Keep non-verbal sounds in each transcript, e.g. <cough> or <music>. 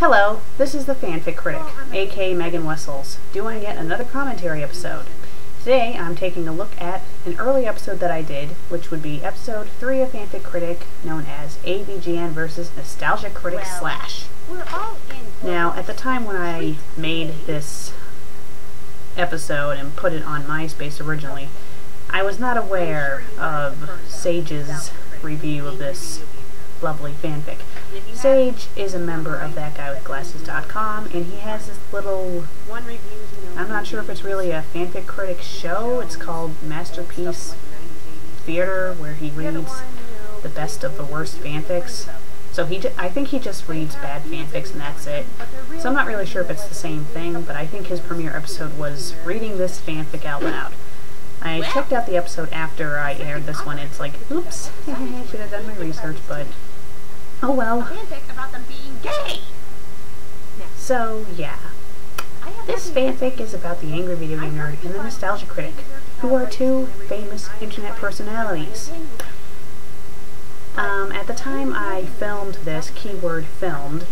Hello, this is the Fanfic Critic, aka Megan Wessels, doing yet another commentary episode. Today I'm taking a look at an early episode that I did, which would be episode 3 of Fanfic Critic, known as AVGN vs. Nostalgia Critic Slash. Now, at the time when I made this episode and put it on MySpace originally, I was not aware of Sage's review of this lovely fanfic. Sage is a member of ThatGuyWithGlasses.com, and he has this little, I'm not sure if it's really a fanfic critic show, it's called Masterpiece Theater, where he reads the best of the worst fanfics. So he, I think he just reads bad fanfics and that's it. So I'm not really sure if it's the same thing, but I think his premiere episode was reading this fanfic out loud. I checked out the episode after I aired this one. It's like, oops, <laughs> should have done my research, but oh well. So, yeah. This fanfic is about the angry video game nerd and the nostalgia critic, who are two famous internet personalities. Um, at the time I filmed this, keyword filmed,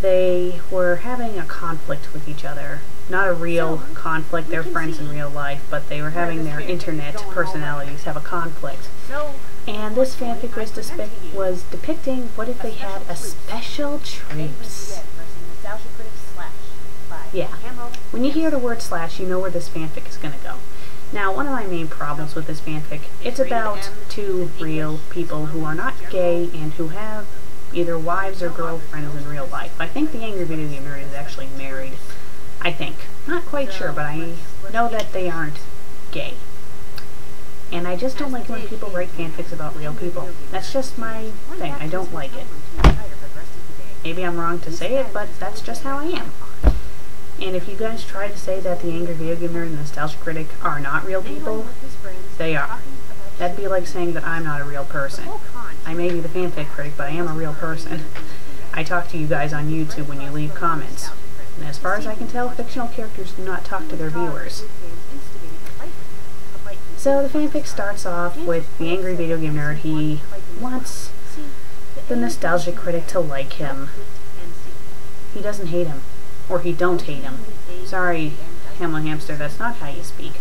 they were having a conflict with each other. Not a real conflict, they're friends in real life, but they were having their internet personalities have a conflict. And this fanfic was, was depicting what if they had a special trace. Yeah. When you hear the word slash, you know where this fanfic is going to go. Now, one of my main problems with this fanfic, it's about two real people who are not gay and who have either wives or girlfriends in real life. I think the Angry Video Game Nerd is actually married. I think. Not quite sure, but I know that they aren't gay. And I just don't like when people write fanfics about real people. That's just my thing. I don't like it. Maybe I'm wrong to say it, but that's just how I am. And if you guys try to say that the Angry Video Game Nerd and Nostalgia Critic are not real people, they are. That'd be like saying that I'm not a real person. I may be the fanfic critic, but I am a real person. I talk to you guys on YouTube when you leave comments. And as far as I can tell, fictional characters do not talk to their viewers. So the fanfic starts off with the angry video game nerd. He wants the nostalgia critic to like him. He doesn't hate him. Or he don't hate him. Sorry, Hamlet Hamster, that's not how you speak.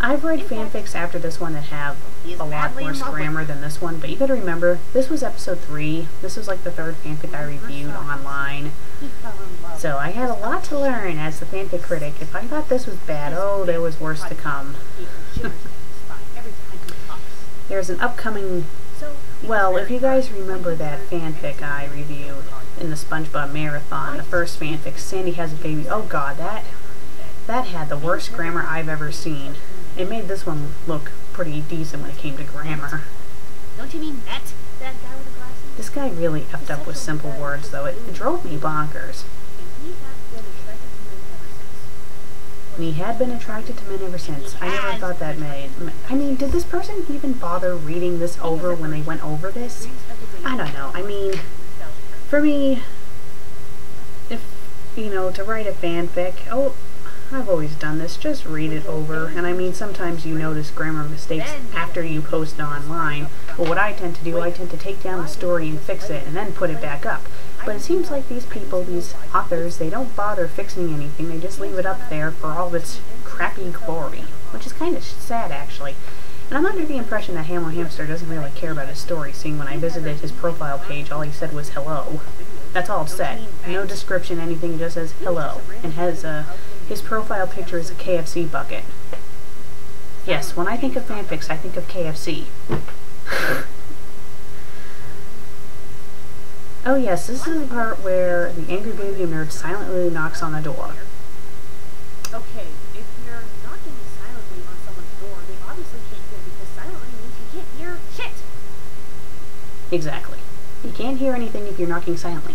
I've read fanfics after this one that have a lot worse grammar than this one, but you gotta remember, this was episode 3. This was like the third fanfic I reviewed online. So I had a lot to learn as the fanfic critic. If I thought this was bad, oh, there was worse to come. There's an upcoming... Well, if you guys remember that fanfic I reviewed in the SpongeBob Marathon, the first fanfic, Sandy Has a Baby, oh god, that, that had the worst grammar I've ever seen. It made this one look pretty decent when it came to grammar. Don't you mean that? That guy with the glasses? This guy really effed up with simple words, though. It, it drove me bonkers. And he had been attracted to men ever since. I never thought that made... I mean, did this person even bother reading this over when they went over this? I don't know. I mean, for me, if, you know, to write a fanfic, oh, I've always done this, just read it over. And I mean, sometimes you notice grammar mistakes after you post online. But what I tend to do, I tend to take down the story and fix it and then put it back up. But it seems like these people, these authors, they don't bother fixing anything. They just leave it up there for all its crappy glory. Which is kind of sad, actually. And I'm under the impression that Hamlet Hamster doesn't really care about his story, seeing when I visited his profile page, all he said was hello. That's all it said. No description, anything, just says hello. And has a his profile picture is a KFC bucket. Yes, when I think of fanfics, I think of KFC. <laughs> oh yes, this is the part where the angry baby nerd silently knocks on the door. Okay, if you're knocking silently on someone's door, they obviously can't hear because silently means you can't hear shit. Exactly. You can't hear anything if you're knocking silently.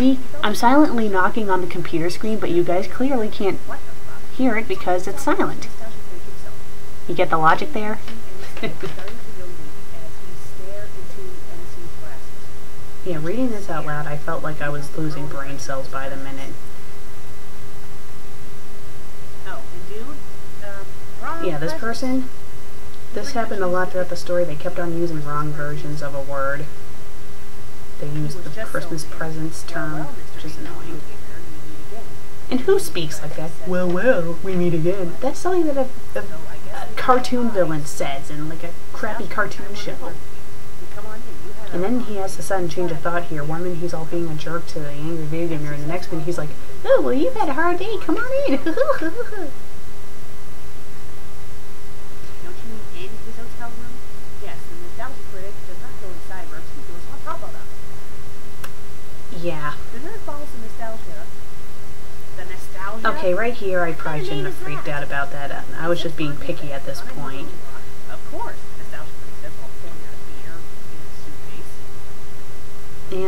See, I'm silently knocking on the computer screen, but you guys clearly can't hear it because it's silent. You get the logic there? <laughs> yeah, reading this out loud, I felt like I was losing brain cells by the minute. Yeah, this person, this happened a lot throughout the story. They kept on using wrong versions of a word. They use the Christmas presents term, which is annoying. And who speaks like that? Well, well, we meet again. That's something that a, a, a cartoon villain says in like a crappy cartoon show. And then he has a sudden change of thought here. One minute he's all being a jerk to the angry gamer, and the next minute he's like, "Oh, well, you've had a hard day. Come on in." <laughs> Don't you mean in his hotel room? Yes, the nostalgia critic does not go inside rooms, he goes on top of them. yeah. The nerd follows the nostalgia. The nostalgia? Okay, right here, I probably shouldn't have freaked out about that. I was just being picky at this point. Of course, nostalgia critic says while pulling out a beer in his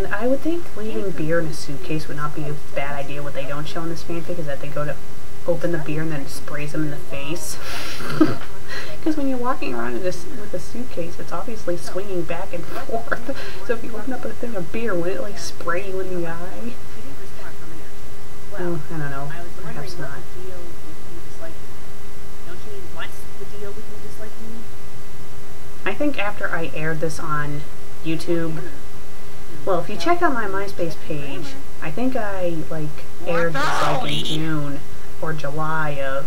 suitcase. And I would think leaving beer in a suitcase would not be a bad idea. What they don't show in this fanfic is that they go to open the beer and then sprays them in the face. <laughs> Because when you're walking around in this, with a suitcase, it's obviously swinging back and forth. <laughs> So if you open up a thing of beer, would it like spray you in the eye? He didn't respond for a minute. Well, Oh, I don't know. I was Perhaps not. the deal with you disliking me. Don't you mean what's the deal with you disliking me? I think after I aired this on YouTube, well, if you check out my MySpace page, I think I like aired this like in June or July of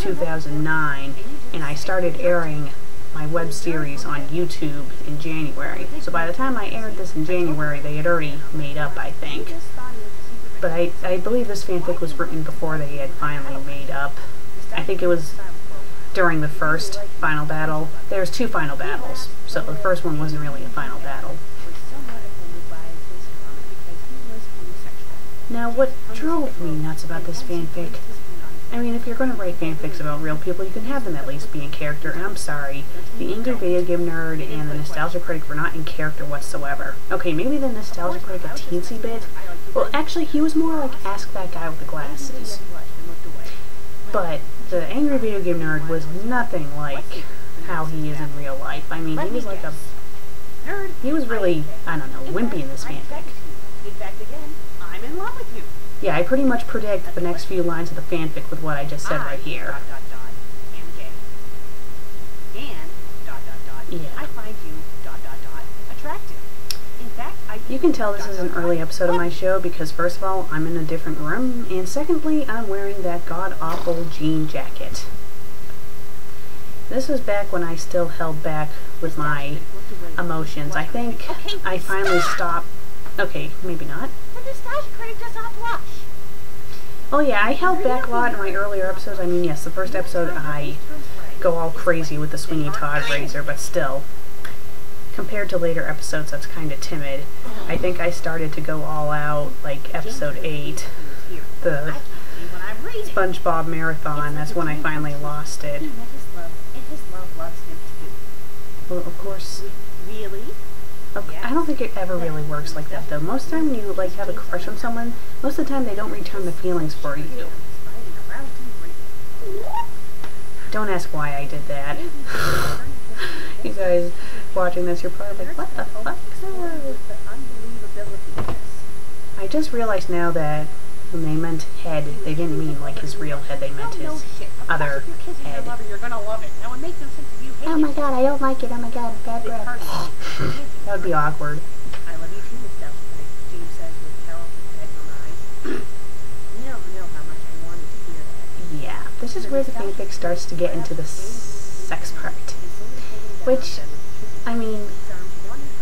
2009, and I started airing my web series on YouTube in January. So by the time I aired this in January, they had already made up, I think. just thought he was a secret But I, I believe this fanfic was written before they had finally made up. I think it was during the first final battle. There was two final battles, so the first one wasn't really a final battle. Now, what drove me nuts about this fanfic I mean, if you're going to write fanfics about real people, you can have them at least be in character. And I'm sorry, the Angry Video Game Nerd and the Nostalgia Critic were not in character whatsoever. Okay, maybe the Nostalgia Critic a teensy bit. Well, actually, he was more like Ask That Guy with the Glasses. But the Angry Video Game Nerd was nothing like how he is in real life. I mean, he was like a... Nerd. He was really, I don't know, wimpy in this fanfic. In fact, again, I'm in love with you. Yeah, I pretty much predict the next few lines of the fanfic with what I just said right here. Dot, dot, dot, am gay. And, dot, dot, dot, Yeah. I find you, dot, dot, dot, attractive. In fact, I... You can tell this is an early episode of my show because first of all, I'm in a different room, and secondly, I'm wearing that god-awful jean jacket. This was back when I still held back with my emotions. I think I finally stopped... Okay, maybe not. The nostalgia critic does not blush. Oh yeah, I held back a lot in my earlier episodes. I mean, yes, the first episode I go all crazy with the Sweeney Todd razor, but still, compared to later episodes, that's kind of timid. I think I started to go all out, like episode 8, the When I read it, SpongeBob Marathon, that's when I finally lost it. he met his love, and his love loves him too. Well, of course, Really? I don't think it ever really works like that, though. Most of the time when you, like, have a crush on someone, most of the time they don't return the feelings for you. Fighting around to break. Don't ask why I did that. <laughs> You guys watching this, you're probably like, what the fuck? The unbelievability of this. I just realized now that when they meant head, they didn't mean like his real head, they meant his shit. Of course, other head. your lover, you're gonna love it. That would make no sense if you hate Oh my god, I don't like it. Oh my god, bad breath. <laughs> That would be awkward. I love you too, Critic, James says with Carrollton mesmerized. you don't know how much I wanted to hear that. Yeah, this is where the fanfic starts to get into the sex part. Which, I mean,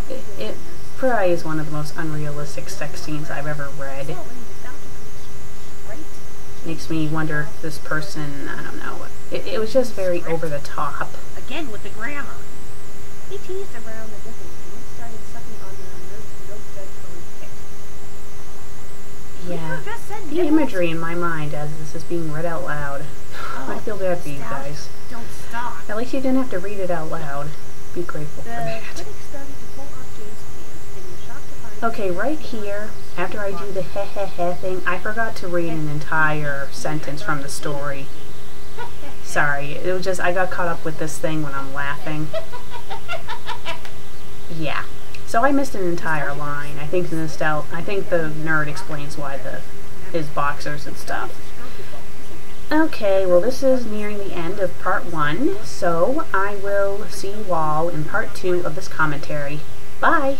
it, it probably is one of the most unrealistic sex scenes I've ever read. Makes me wonder if this person, I don't know, it, it was just very over the top. Again with the grammar. He teased around the nipples and then started sucking on the no, no judge colored tit. Yeah. You just said The imagery in my mind as this is being read out loud. I feel bad for you guys. Don't stop. At least you didn't have to read it out loud. Be grateful for that. critic started to pull off James' pants and was shocked to find Okay, right here, after I do the heh heh heh thing, I forgot to read an entire sentence from the story. <laughs> Sorry, it was just, I got caught up with this thing when I'm laughing. <laughs> So I missed an entire line. I think the I think the nerd explains why the his boxers and stuff. Okay, well this is nearing the end of part one, so I will see you all in part two of this commentary. Bye!